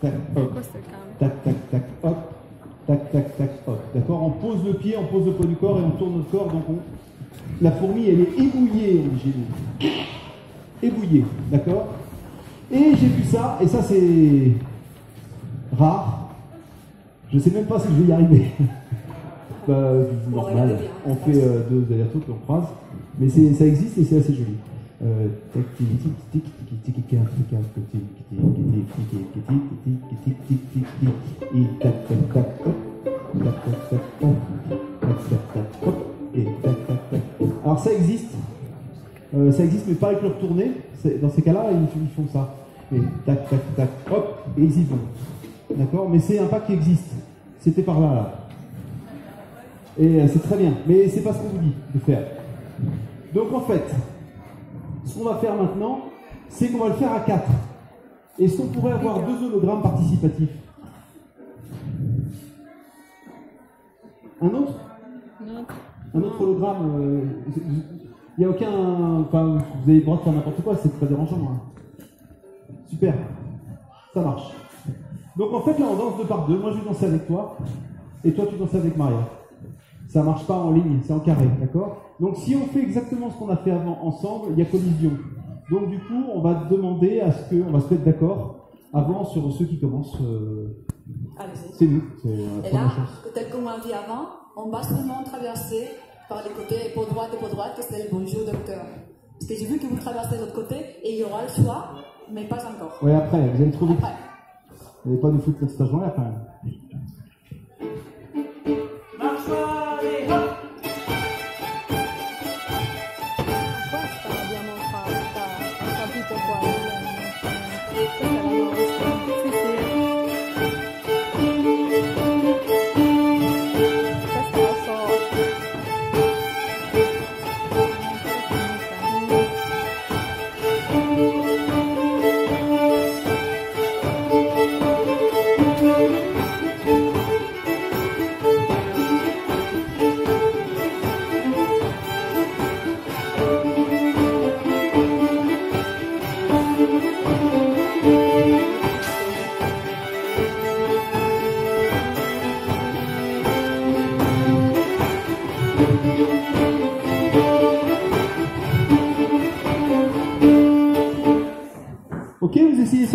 tac, hop, tac, tac, tac, hop, tac, tac, tac, hop. D'accord On pose le pied, on pose le poids du corps et on tourne notre corps. Donc on- la fourmi, elle est ébouillée, on dit. Ébouillée, d'accord Et j'ai vu ça, et ça c'est rare. Je sais même pas si je vais y arriver. Bah, normal. On fait euh, deux allers-retours puis on croise. Mais ça existe et c'est assez joli. Alors ça existe, ça existe, mais pas avec le retourné. Dans ces cas-là, ils, font ça. Et tac, tac, tac, hop, et ils y vont. D'accord Mais c'est un pas qui existe. C'était par là. Et c'est très bien. Mais c'est pas ce qu'on vous dit de faire. Donc en fait, ce qu'on va faire maintenant, c'est qu'on va le faire à 4. Est-ce qu'on pourrait avoir deux hologrammes participatifs? Un autre? Un autre hologramme euh, Il n'y a aucun. Enfin, vous avez le droit de faire n'importe quoi, c'est très dérangeant. hein. Super. Ça marche. Donc en fait, là, on danse deux par deux. Moi, je vais danser avec toi. Et toi, tu danses avec Maria. Ça marche pas en ligne, c'est en carré, d'accord? Donc si on fait exactement ce qu'on a fait avant ensemble, il y a collision. Donc du coup, on va demander à ce que, on va se mettre d'accord avant sur ceux qui commencent. euh, Allez-y. c'est nous, Et là, tel qu'on m'a dit avant, on va seulement traverser par les côtés, pour droite et pour droite, que c'est le bonjour docteur. Parce que j'ai vu que vous traversez de l'autre côté et il y aura le choix, mais pas encore. Ouais, après, vous allez trop vite. Après. Vous n'avez pas de foot cette stage-là quand même. O que eles exercício?